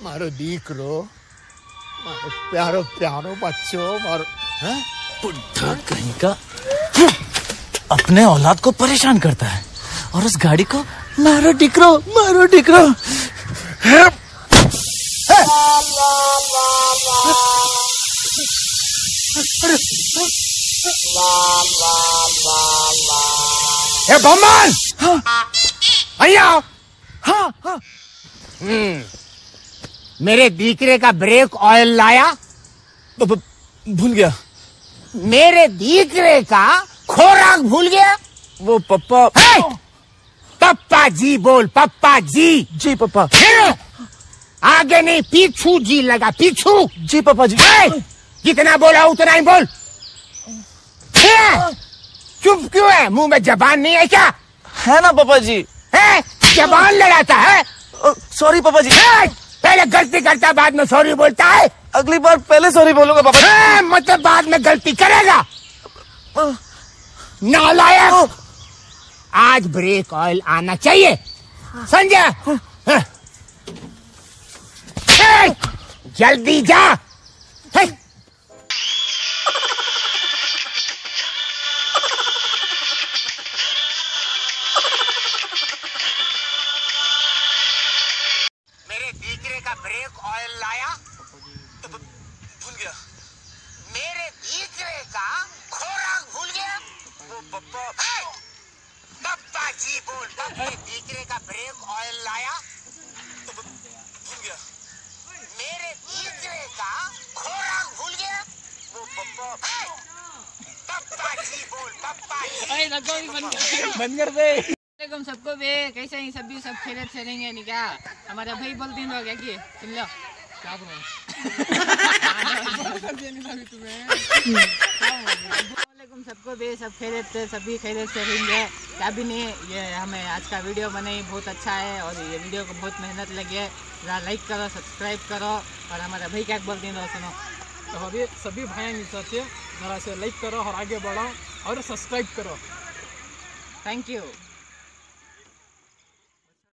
મારો દીકરો મારો પ્યારો પ્યારો બચ્ચો મારો हैं? बुढ़ा कहीं का अपने औलाद को परेशान करता है और उस गाड़ी को मारो डिकरो मारो डिकरो એ ભમન અહીંયા आओ हाँ हाँ मेरे दीकरे का ब्रेक ऑयल लाया। ब- भूल गया। मेरे दीकरे का खोराक भूल गया। वो पप्पा है? पप्पा जी बोल पप्पा जी। जी पप्पा। फिर आगे नहीं पीछू जी लगा पीछू। जी पापा जी। है? जितना बोला उतना ही बोल? चुप क्यों है? मुँह में जबान नहीं है क्या? है ना पापा जी। है जबान लड़ाता है। सॉरी पापा जी? पहले गलती करता बाद में सॉरी बोलता है। अगली बार पहले सॉरी बोलूँगा पापा जी मतलब बाद में गलती करेगा। नालायक आज ब्रेक ऑयल आना चाहिए। समझा हाँ। जल्दी जा। लाया भूल गया। मेरे दीकरे का खोराक भूल गया। वो पप्पा। पप्पा जी बोल मेरे दीकरे का ब्रेक ऑयल लाया भूल गया। मेरे दीकरे का खोराक भूल गया। वो पप्पा। पप्पा जी बोल पप्पा जी। अरे लगो भी बंद कर बंद कर दे। वालेकुम सबको बे कैसे हैं? सभी सब खेलत चलेंगे नहीं क्या? हमारा भाई बोलते हैं लोग क्या सुन लो। सबको बे सब खेलत से सभी खेलत से रहेंगे क्या भी नहीं ये हमें आज का वीडियो बनाई बहुत अच्छा है और ये वीडियो को बहुत मेहनत लगी है जरा लाइक करो सब्सक्राइब करो और हमारा भाई क्या बोलते हैं सुनो तो अभी सभी के साथ जरा से लाइक करो और आगे बढ़ो और सब्सक्राइब करो थैंक यू